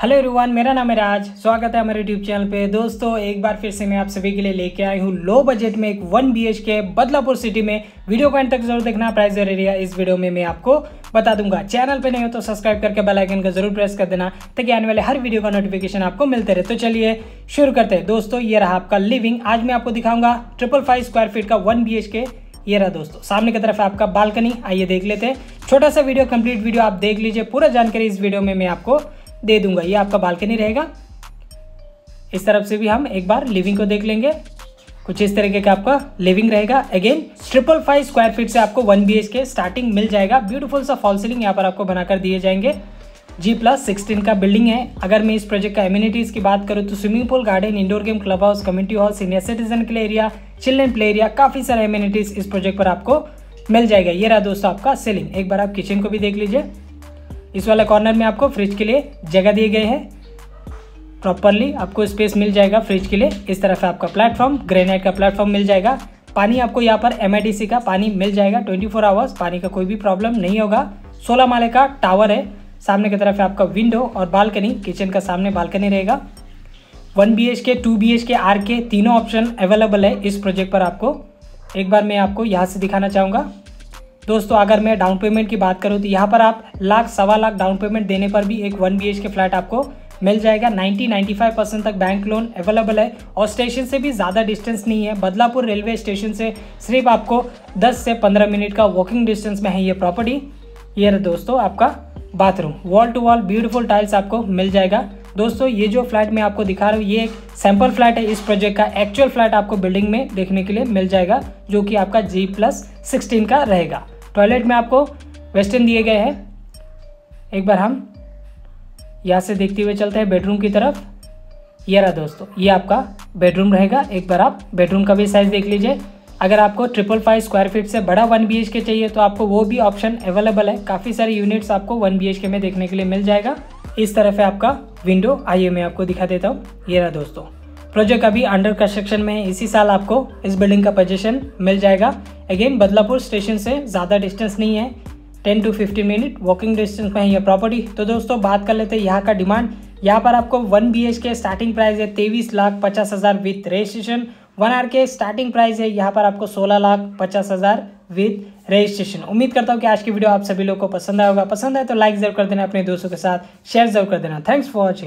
Hello everyone मेरा नाम है राज। स्वागत है हमारे यूट्यूब चैनल पे। दोस्तों, एक बार फिर से मैं आप सभी के लिए लेके आई हूँ लो बजट में एक one B K Badlapur city में। वीडियो को एंड तक ज़रूर देखना प्राइस और एरिया इस वीडियो में मैं आपको बता दूँगा। चैनल पे नहीं हो तो सब्सक्राइब करके बेल आइकन का ज़रूर प्रेस कर देना, ताकि आने वाले हर वीडियो का नोटिफिकेशन आपको मिलते रहे। तो चलिए, शुरू करते हैं। दोस्तों, ये रहा आपका लिविंग आज मैं आपको दिखाऊँगा ट्रिपल फाइव स्क्वायर फीट का वन बी के ये रहा दोस्तों, सामने की तरफ़ आपका बालकनी। आइए देख लेते हैं। छोटा सा वीडियो कंप्लीट वीडियो आप देख लीजिए। पूरा जानकारी इस वीडियो में मैं आपको दे दूँगा, ये आपका बालकनी रहेगा। इस तरफ़ से भी हम एक बार लिविंग को देख लेंगे। कुछ इस तरीके का आपका लिविंग रहेगा। Again triple five square feet से आपको वन बी के स्टार्टिंग मिल जाएगा। ब्यूटीफुल सा फॉल सीलिंग यहाँ पर आपको बनाकर दिए जाएँगे। जी प्लस सिक्सटीन का बिल्डिंग है। अगर मैं इस प्रोजेक्ट का एम्यूनिटीज की बात करूँ तो swimming pool garden indoor game club house community hall senior citizen के लिए एरिया चिल्ड्रेन प्ले एरिया काफ़ी सारे एम्यूनिटीज इस प्रोजेक्ट पर आपको मिल जाएगा। ये रहा दोस्तों आपका सीलिंग एक बार आप किचन को भी देख लीजिए। इस वाले कॉर्नर में आपको फ्रिज के लिए जगह दिए गए हैं। प्रॉपरली आपको स्पेस मिल जाएगा फ्रिज के लिए। इस तरफ़ आपका प्लेटफॉर्म ग्रेनाइट का प्लेटफॉर्म मिल जाएगा। पानी आपको यहाँ पर एम का पानी मिल जाएगा। 24 फोर आवर्स पानी का कोई भी प्रॉब्लम नहीं होगा। 16 माले का टावर है। सामने की तरफ़ आपका विंडो और बालकनी किचन का सामने बालकनी रहेगा। One B H K, two B H K, R K तीनों ऑप्शन अवेलेबल है। इस प्रोजेक्ट पर आपको एक बार मैं आपको यहाँ से दिखाना चाहूँगा। दोस्तों, अगर मैं डाउन पेमेंट की बात करूँ तो यहाँ पर आप लाख, सवा लाख डाउन पेमेंट देने पर भी एक वन बीएच के फ्लैट आपको मिल जाएगा। 90 95 परसेंट तक बैंक लोन अवेलेबल है और स्टेशन से भी ज़्यादा डिस्टेंस नहीं है। बदलापुर रेलवे स्टेशन से सिर्फ़ आपको 10 से 15 मिनट का वॉकिंग डिस्टेंस में है ये प्रॉपर्टी ये दोस्तों आपका bathroom wall to wall beautiful tiles आपको मिल जाएगा। दोस्तों, ये जो फ्लैट मैं आपको दिखा रहा हूँ, ये एक सैंपल फ्लैट है। इस प्रोजेक्ट का एक्चुअल फ्लैट आपको बिल्डिंग में देखने के लिए मिल जाएगा, जो कि आपका जी प्लस सिक्सटीन का रहेगा। टॉयलेट में आपको वेस्टर्न दिए गए हैं। एक बार हम यहाँ से देखते हुए चलते हैं बेडरूम की तरफ़। ये रहा दोस्तों, ये आपका बेडरूम रहेगा। एक बार आप बेडरूम का भी साइज़ देख लीजिए। अगर आपको ट्रिपल फाइव स्क्वायर फीट से बड़ा वन बीएच के चाहिए तो आपको वो भी ऑप्शन अवेलेबल है। काफ़ी सारे यूनिट्स आपको वन बी के में देखने के लिए मिल जाएगा। इस तरफ़ है आपका विंडो आइए मैं आपको दिखा देता हूँ। ये रहा दोस्तों। प्रोजेक्ट अभी अंडर कंस्ट्रक्शन में है। इसी साल आपको इस बिल्डिंग का पोजीशन मिल जाएगा। अगेन बदलापुर स्टेशन से ज़्यादा डिस्टेंस नहीं है। Ten to fifteen minute walking distance में है यह प्रॉपर्टी तो दोस्तों, बात कर लेते हैं यहाँ का डिमांड यहाँ पर आपको one BH K starting price है तेईस लाख पचास हज़ार with registration one R K starting price है, यहाँ पर आपको सोलह लाख पचास हज़ार विथ रजिस्ट्रेशन उम्मीद करता हूँ कि आज की वीडियो आप सभी लोग को पसंद आएगा पसंद आए तो लाइक ज़रूर कर देना, अपने दोस्तों के साथ शेयर ज़रूर कर देना। Thanks for watching